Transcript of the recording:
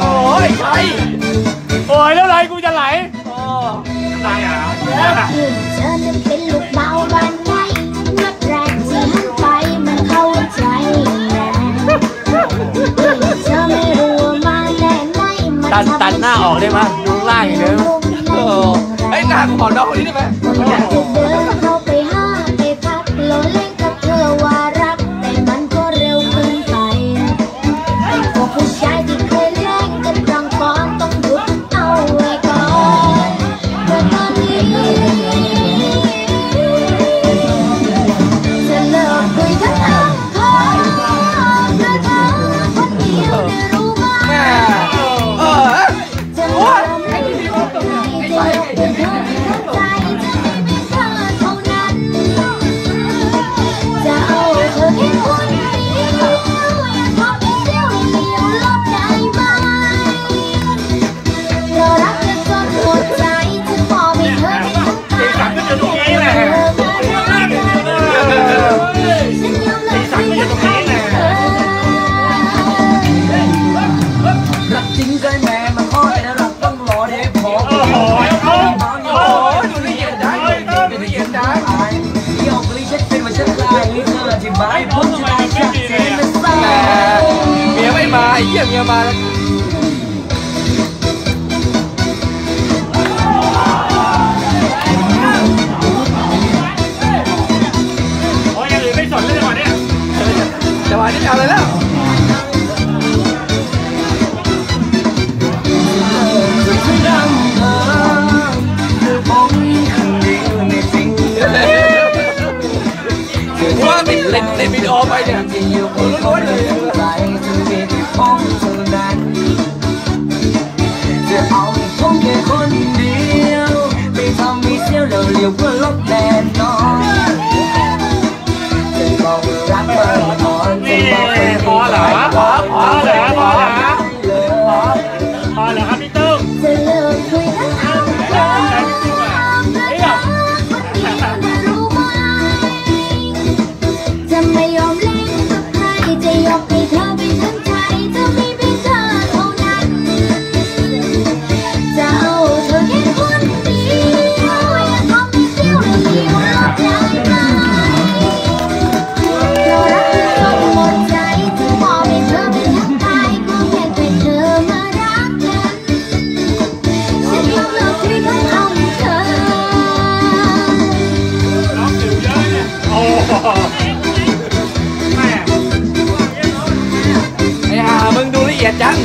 โอ้ยไครโอ้ยแล้วไรกูจะไหลอ๋ไหลอะตัดตัดหน้าออกได้ไหมดูล่างอย่างเดิมไอ้หน้าขอนอกคนนี้ได้ไหม Obrigado. เยี่ยมเยี่ยมมาแล้วโอ้ยังเหลือไม่สนเลยจัวะเนี้จัวะนี้เอาเลยแล้วว่าติดติดติดวิดีโอไปเนี่ยรู้เลย trắng.